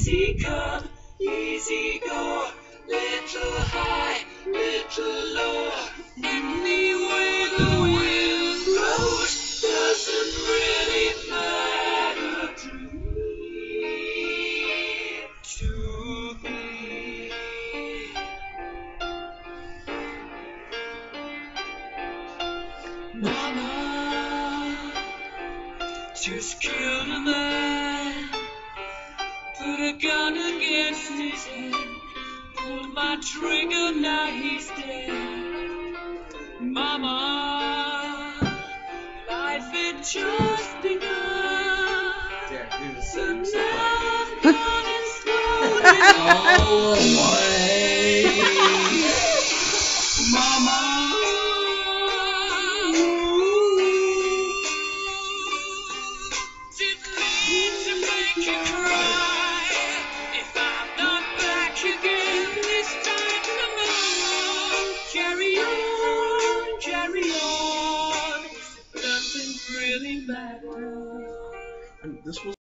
Easy come, easy go, little high, little low. Any way the wind blows doesn't really matter to me. To me. Mama just killed a man, gun against his head, pulled my trigger, now he's dead. Mama, life had just begun. So now I'm gone slowly away. And this was